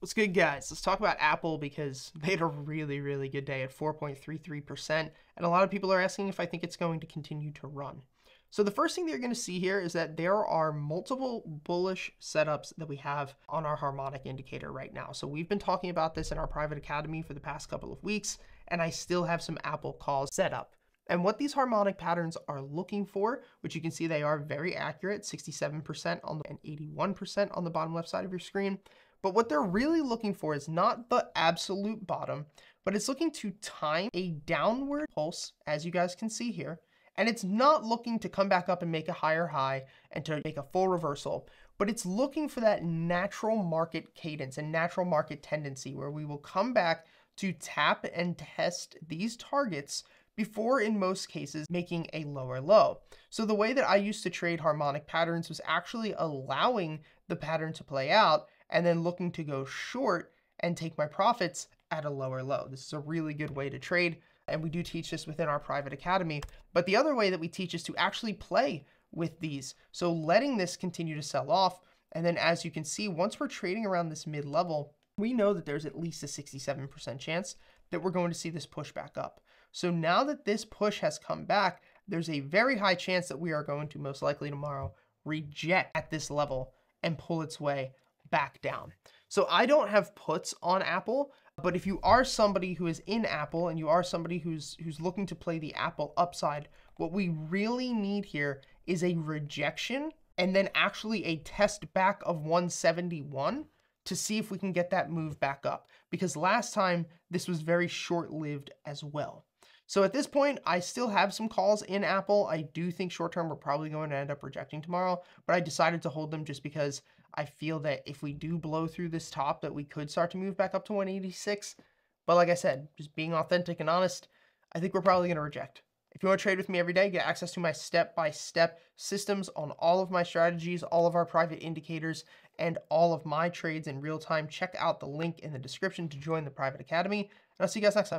What's good, guys? Let's talk about Apple because they had a really, really good day at 4.33%. And a lot of people are asking if I think it's going to continue to run. So, the first thing that you're going to see here is that there are multiple bullish setups that we have on our harmonic indicator right now. So, we've been talking about this in our private academy for the past couple of weeks, and I still have some Apple calls set up. And what these harmonic patterns are looking for, which you can see they are very accurate 67% on the, and 81% on the bottom left side of your screen. But what they're really looking for is not the absolute bottom, but it's looking to time a downward pulse, as you guys can see here. And it's not looking to come back up and make a higher high and to make a full reversal, but it's looking for that natural market cadence and natural market tendency where we will come back to tap and test these targets before in most cases making a lower low. So the way that I used to trade harmonic patterns was actually allowing the pattern to play out and then looking to go short and take my profits at a lower low. This is a really good way to trade. And we do teach this within our private academy. But the other way that we teach is to actually play with these. So letting this continue to sell off. And then as you can see, once we're trading around this mid level, we know that there's at least a 67% chance that we're going to see this push back up. So now that this push has come back, there's a very high chance that we are going to most likely tomorrow reject at this level and pull its way back down. So I don't have puts on Apple, but if you are somebody who is in Apple and you are somebody who's who's looking to play the Apple upside, what we really need here is a rejection and then actually a test back of 171 to see if we can get that move back up because last time this was very short-lived as well. So at this point, I still have some calls in Apple. I do think short term we're probably going to end up rejecting tomorrow, but I decided to hold them just because I feel that if we do blow through this top, that we could start to move back up to 186. But like I said, just being authentic and honest, I think we're probably going to reject. If you want to trade with me every day, get access to my step by step systems on all of my strategies, all of our private indicators, and all of my trades in real time, check out the link in the description to join the private academy. And I'll see you guys next time.